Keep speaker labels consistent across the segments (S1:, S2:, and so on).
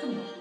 S1: Come on.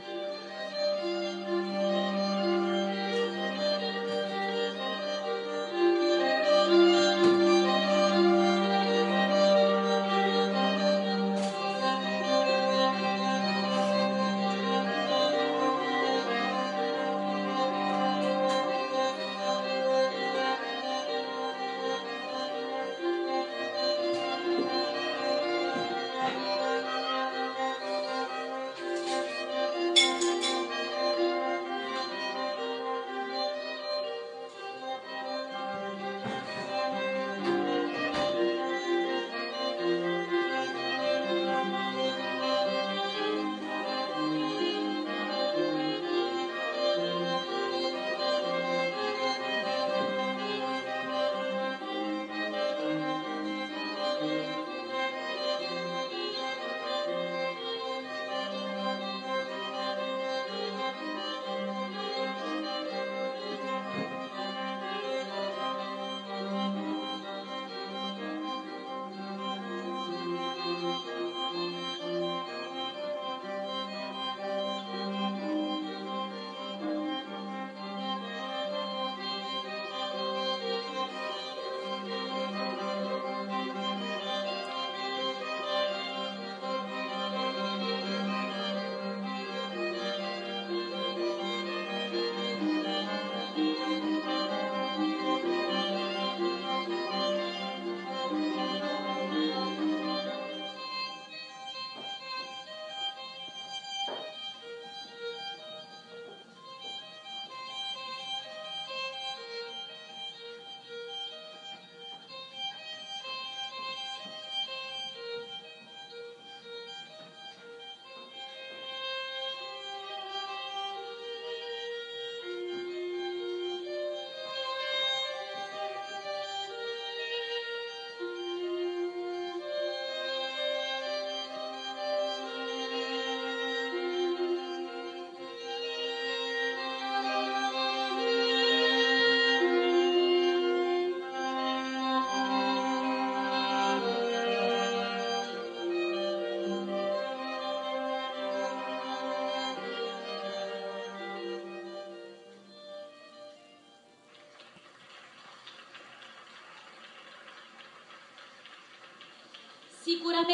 S1: Sicuramente